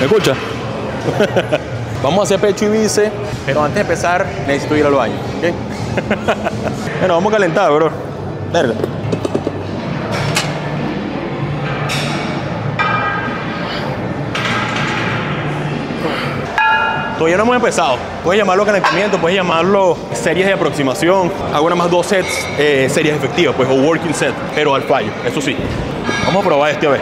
¿Me escucha? Vamos a hacer pecho y bíceps, pero antes de empezar necesito ir al baño. ¿ok? bueno, vamos a calentar, bro. Verga. Todavía no hemos empezado. Puedes llamarlo calentamiento, puedes llamarlo series de aproximación. Hago nada más dos sets, eh, series efectivas, pues, o working set, pero al fallo, eso sí. Vamos a probar este a ver.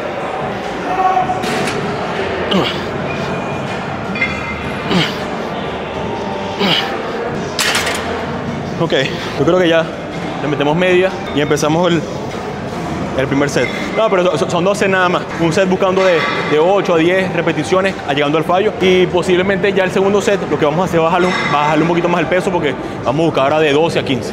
Ok, yo creo que ya le metemos media y empezamos el, el primer set. No, pero son- son 12 nada más. Un set buscando de, de 8 a 10 repeticiones, a llegando al fallo. Y posiblemente ya el segundo set, lo que vamos a hacer es bajarle, bajarle un poquito más el peso porque vamos a buscar ahora de 12 a 15.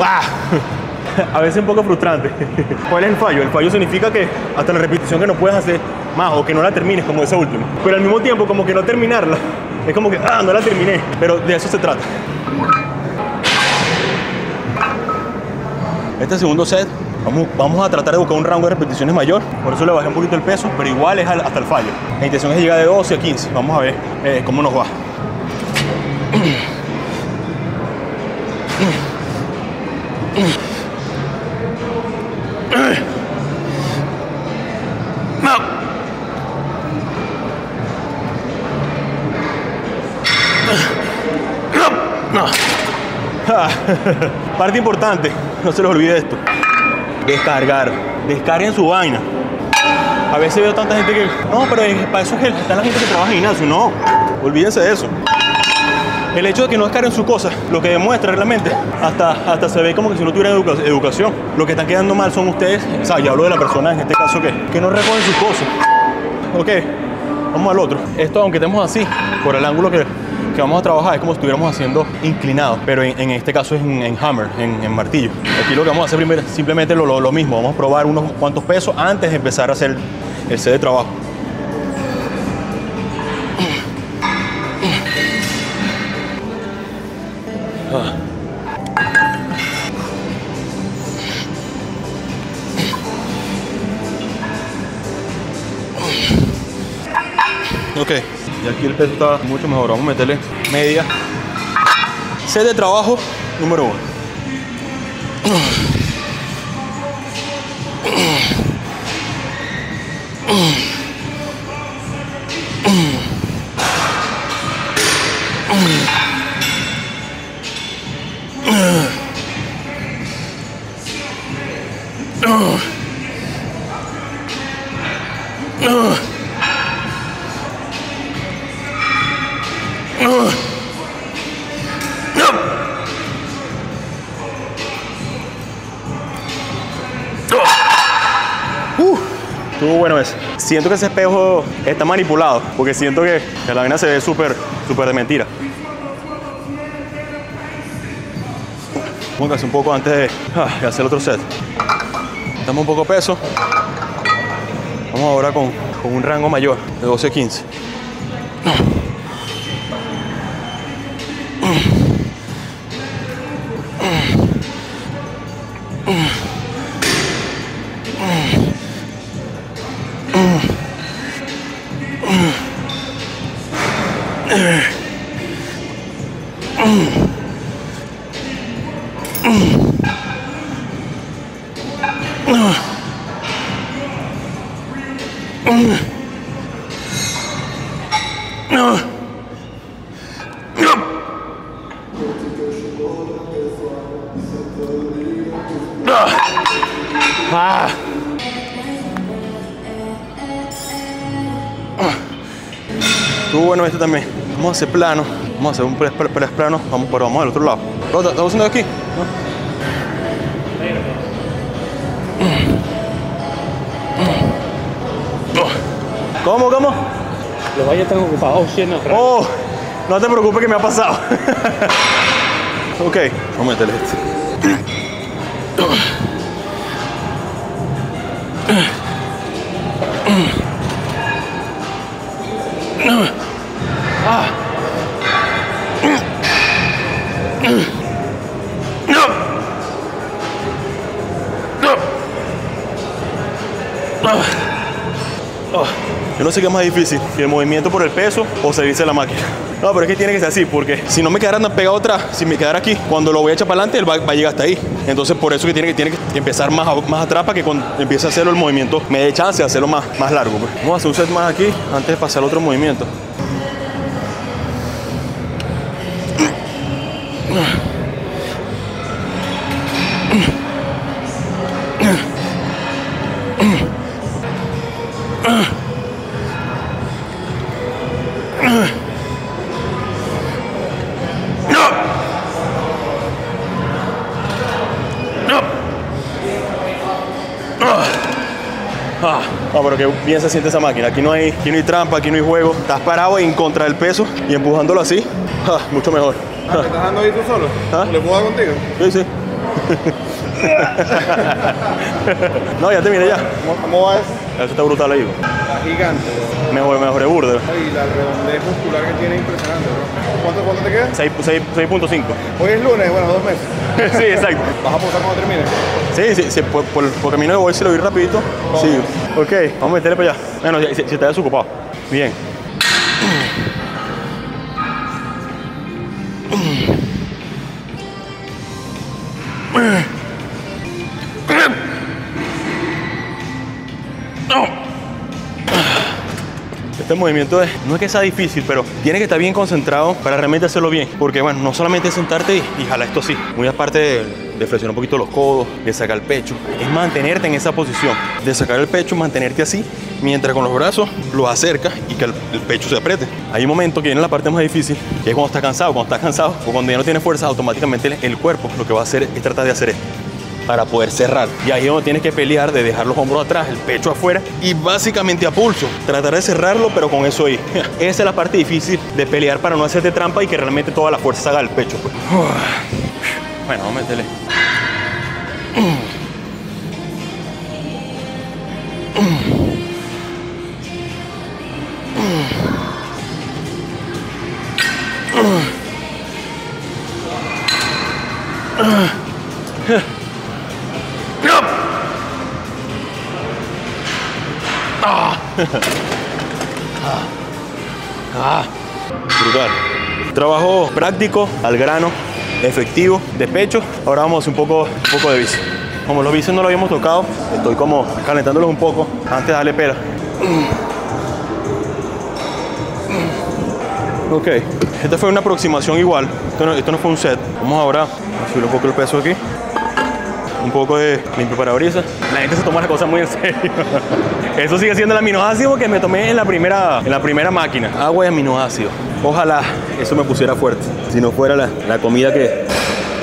¡Ah! A veces un poco frustrante. ¿Cuál es el fallo? El fallo significa que hasta la repetición que no puedes hacer más o que no la termines como esa última. Pero al mismo tiempo como que no terminarla. Es como que, ah, no la terminé. Pero de eso se trata. Este segundo set, vamos, vamos a tratar de buscar un rango de repeticiones mayor. Por eso le bajé un poquito el peso, pero igual es hasta el fallo. La intención es llegar de 12 a 15. Vamos a ver eh, cómo nos va. Parte importante, no se les olvide esto. Descargar. Descarguen su vaina. A veces veo tanta gente que. No, pero para eso es que está la gente que trabaja en gimnasio. No, olvídense de eso. El hecho de que no descarguen su cosa, lo que demuestra realmente, hasta, hasta se ve como que si no tuvieran educa- educación. Lo que están quedando mal son ustedes, o sea, yo hablo de la persona en este caso que, que no recogen sus cosas. Ok, vamos al otro. Esto, aunque estemos así, por el ángulo que, que vamos a trabajar, es como si estuviéramos haciendo inclinado, pero en, en este caso es en, en hammer, en, en martillo. Aquí lo que vamos a hacer primero simplemente lo, lo- lo mismo, vamos a probar unos cuantos pesos antes de empezar a hacer el set de trabajo. Aquí el peso está mucho mejor. Vamos a meterle media. Set de trabajo número uno. Bueno ese. Siento que ese espejo está manipulado, porque siento que la vaina se ve súper, súper de mentira. Vamos un poco antes de, ah, hacer el otro set. Damos un poco de peso. Vamos ahora con, con un rango mayor, de 12 a 15. Ah. Estuvo bueno este también. Vamos a hacer plano. Vamos a hacer un press, plano. Vamos, pero vamos al otro lado. ¿Estamos haciendo aquí? ¿Cómo, cómo? Los valles están ocupados. Oh, shit, no. Oh, no te preocupes que me ha pasado. ok, vamos a meterle este. No sé qué es más difícil, si el movimiento por el peso o de la máquina. No, pero es que tiene que ser así, porque si no me quedara tan pegado atrás, si me quedara aquí, cuando lo voy a echar para adelante, él va, va a llegar hasta ahí. Entonces, por eso que tiene que, tiene que empezar más, más atrás para que cuando empiece a hacerlo el movimiento me dé chance de hacerlo más, más largo. pues. Vamos a hacer un set más aquí antes de pasar otro movimiento. Bien se siente esa máquina. Aquí no hay, aquí no hay trampa, aquí no hay juego. Estás parado en contra del peso y empujándolo así, mucho mejor. Ah, ¿Te estás dando ahí tú solo? ¿Ah? ¿Le puedo dar contigo? Sí, sí. no, ya terminé ya. ¿Cómo, cómo va eso? Eso está brutal ahí. Está gigante, bro. Mejor, mejoré burda. Y la redondez muscular que tiene es impresionante, bro. ¿Cuánto, cuánto te queda? 6 6.5. Hoy es lunes, bueno, dos meses. sí, exacto. ¿Vas a posar cuando termine? Sí, sí, sí, por, por, por camino de hoy si lo vi rapidito. Sí. Ok, vamos a meterle para allá. Bueno, si, si, si te das ocupado. Bien. Movimiento es- no es que sea difícil, pero tienes que estar bien concentrado para realmente hacerlo bien. Porque, bueno, no solamente sentarte y, y jalar esto así. Muy aparte de, flexionar un poquito los codos, de sacar el pecho, es mantenerte en esa posición. De sacar el pecho, mantenerte así, mientras con los brazos los acercas y que el, el pecho se apriete. Hay un momento que viene la parte más difícil, que es cuando estás cansado. Cuando estás cansado o cuando ya no tienes fuerza, automáticamente el, el cuerpo lo que va a hacer es tratar de hacer esto para poder cerrar. Y ahí es donde tienes que pelear de dejar los hombros atrás, el pecho afuera y básicamente a pulso. Tratar de cerrarlo, pero con eso ahí. Esa es la parte difícil de pelear para no hacerte trampa y que realmente toda la fuerza salga del pecho. pues. Bueno, vamos a meterle. Brutal. Trabajo práctico, al grano, efectivo, de pecho. Ahora vamos un poco, un poco de bici. Como los bíceps no lo habíamos tocado, estoy como calentándolos un poco antes de darle pera. Ok, esta fue una aproximación igual. Esto no, esto no fue un set. Vamos ahora a subir un poco el peso aquí. Un poco de limpio parabrisas. La gente se toma las cosas muy en serio. Eso sigue siendo el aminoácido que me tomé en la primera, en la primera máquina. Agua y aminoácido. Ojalá eso me pusiera fuerte. Si no fuera la, la comida que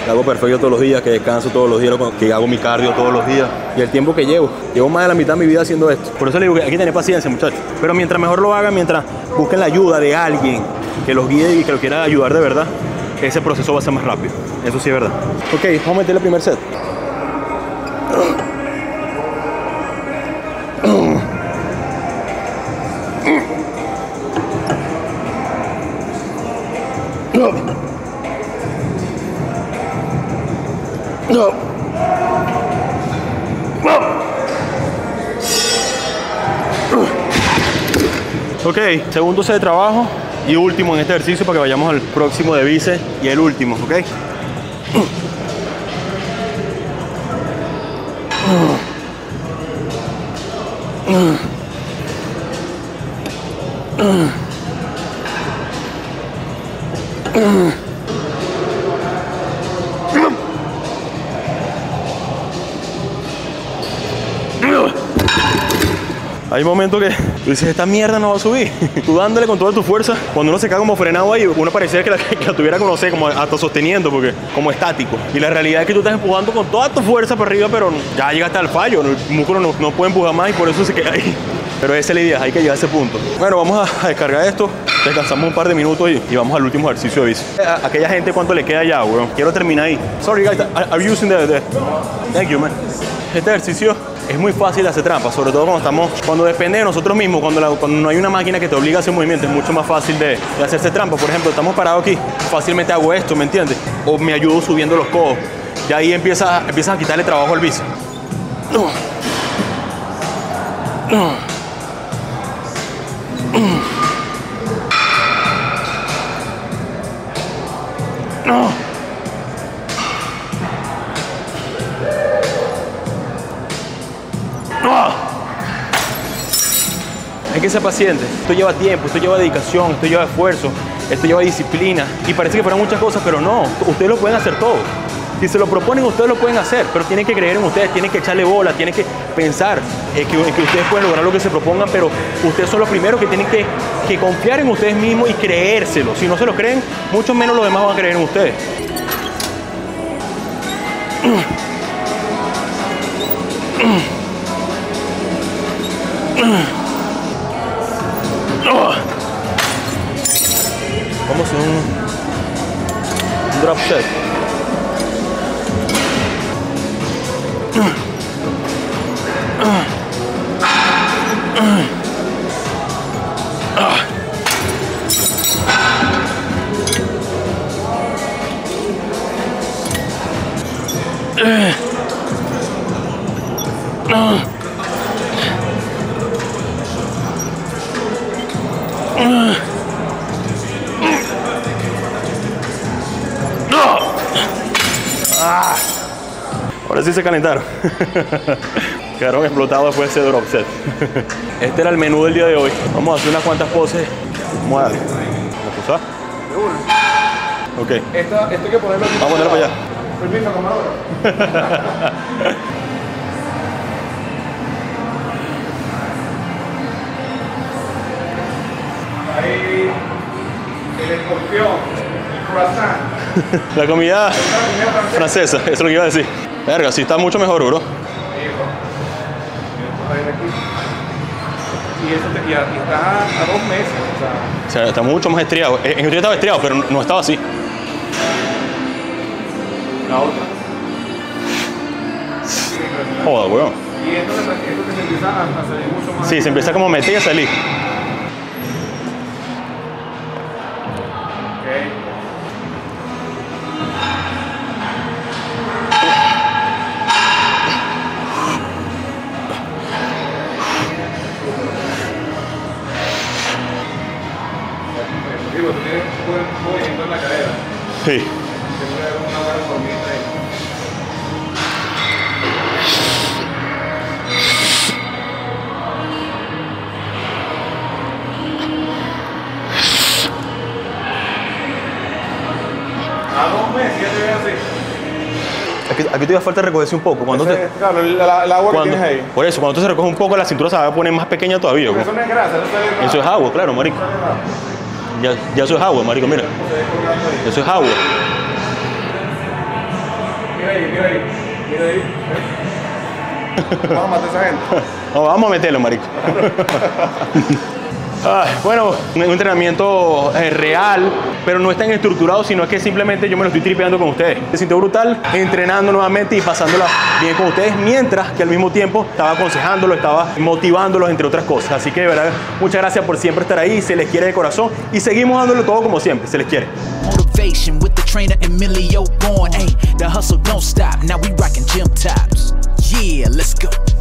hago perfecto todos los días, que descanso todos los días, que hago mi cardio todos los días. Y el tiempo que llevo. Llevo más de la mitad de mi vida haciendo esto. Por eso le digo que hay que tener paciencia, muchachos. Pero mientras mejor lo hagan, mientras busquen la ayuda de alguien que los guíe y que los quiera ayudar de verdad, ese proceso va a ser más rápido. Eso sí es verdad. Ok, vamos a meter el primer set. Ok, segundo set de trabajo y último en este ejercicio para que vayamos al próximo de bíceps y el último, ¿ok? Mm-hmm. Hay momentos que tú dices, esta mierda no va a subir. Tú dándole con toda tu fuerza. Cuando uno se cae como frenado ahí, uno parecía que la, que tuviera como, no como hasta sosteniendo, porque como estático. Y la realidad es que tú estás empujando con toda tu fuerza para arriba, pero ya llegaste al fallo. El músculo no, no puede empujar más y por eso se queda ahí. Pero esa es la idea, hay que llegar a ese punto. Bueno, vamos a, descargar esto, descansamos un par de minutos y, vamos al último ejercicio de bici. A, aquella gente, ¿cuánto le queda ya, weón? Quiero terminar ahí. Sorry, guys, are you using the, the- Thank you, man. Este ejercicio es muy fácil hacer trampa, sobre todo cuando estamos, cuando depende de nosotros mismos, cuando, no hay una máquina que te obliga a hacer movimiento, es mucho más fácil de, hacerse trampa. Por ejemplo, estamos parados aquí, fácilmente hago esto, ¿me entiendes? O me ayudo subiendo los codos. Y ahí empieza, empiezas a quitarle trabajo al bici. Hay que ser paciente. Esto lleva tiempo, esto lleva dedicación, esto lleva esfuerzo, esto lleva disciplina. Y parece que fueran muchas cosas, pero no. Ustedes lo pueden hacer todo. Si se lo proponen, ustedes lo pueden hacer, pero tienen que creer en ustedes, tienen que echarle bola, tienen que pensar eh, que, ustedes pueden lograr lo que se propongan, pero ustedes son los primeros que tienen que, que confiar en ustedes mismos y creérselo. Si no se lo creen, mucho menos los demás van a creer en ustedes. Ahora sí se calentaron. Quedaron explotados después de ese drop set. Este era el menú del día de hoy. Vamos a hacer unas cuantas poses. Vamos a darle. ¿La posada? Ok. Esta, esto hay que ponerlo aquí. Vamos a ponerlo para allá. Permiso, camarógrafo. Ahí el escorpión, el croissant. La comida La comida francesa. francesa, eso es lo que iba a decir. Verga, sí está mucho mejor, bro. Y, eso te- y, está a, a dos meses. O sea, O sea, está mucho más estriado. En el estaba estriado, pero no estaba así. La otra. Joda, weón. Y esto, que se empieza a, salir mucho más. Sí, se empieza como a meter y a salir. Ok. A dos meses ya te ves así. Aquí, aquí todavía falta recogerse un poco. Cuando te, Ese- Claro, el, la- el agua que cuando- tienes ahí. por eso, cuando tú se recoge un poco, la cintura se va a poner más pequeña todavía. Porque weón. eso no es grasa, eso sale Eso es agua, claro, marico. Ya, ya eso es agua, marico, mira. Eso es agua. Mira ahí, mira ahí. Mira ahí. Vamos a matar a esa gente. No, vamos a meterlo, marico. Ay, bueno, un entrenamiento eh, real, pero no es tan estructurado, sino que simplemente yo me lo estoy tripeando con ustedes. Me siento brutal entrenando nuevamente y pasándola bien con ustedes, mientras que al mismo tiempo estaba aconsejándolos, estaba motivándolos, entre otras cosas. Así que de verdad, muchas gracias por siempre estar ahí, se les quiere de corazón y seguimos dándolo todo como siempre, se les quiere. Yeah, let's go.